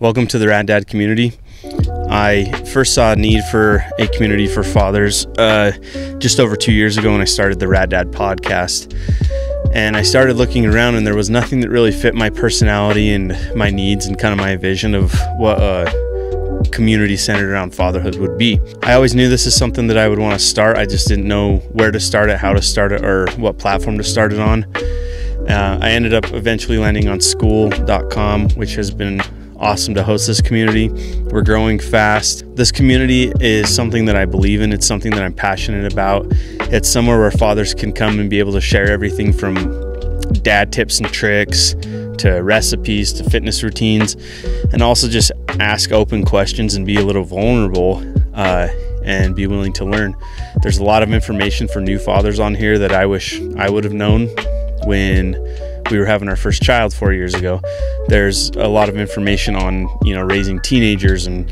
Welcome to the Rad Dad community. I first saw a need for a community for fathers uh, just over two years ago when I started the Rad Dad podcast. And I started looking around, and there was nothing that really fit my personality and my needs and kind of my vision of what a community centered around fatherhood would be. I always knew this is something that I would want to start. I just didn't know where to start it, how to start it, or what platform to start it on. Uh, I ended up eventually landing on skool.com, which has been awesome to host this community. We're growing fast. This community is something that I believe in. It's something that I'm passionate about. It's somewhere where fathers can come and be able to share everything from dad tips and tricks to recipes to fitness routines and also just ask open questions and be a little vulnerable uh, and be willing to learn. There's a lot of information for new fathers on here that I wish I would have known when we were having our first child four years ago. There's a lot of information on you know raising teenagers and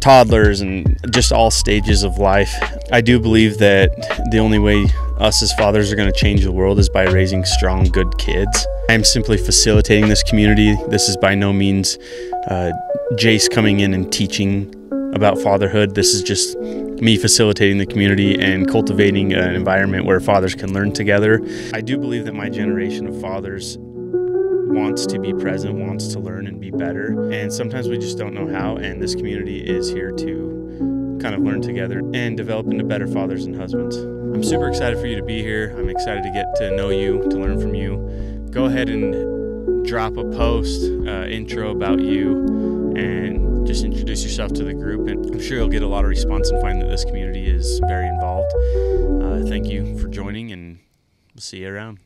toddlers and just all stages of life. I do believe that the only way us as fathers are going to change the world is by raising strong, good kids. I'm simply facilitating this community. This is by no means uh, Jace coming in and teaching about fatherhood. This is just me facilitating the community and cultivating an environment where fathers can learn together. I do believe that my generation of fathers wants to be present, wants to learn and be better. And sometimes we just don't know how. And this community is here to kind of learn together and develop into better fathers and husbands. I'm super excited for you to be here. I'm excited to get to know you, to learn from you. Go ahead and drop a post, uh, intro about you, and just introduce yourself to the group. And I'm sure you'll get a lot of response and find that this community is very involved. Uh, thank you for joining, and we'll see you around.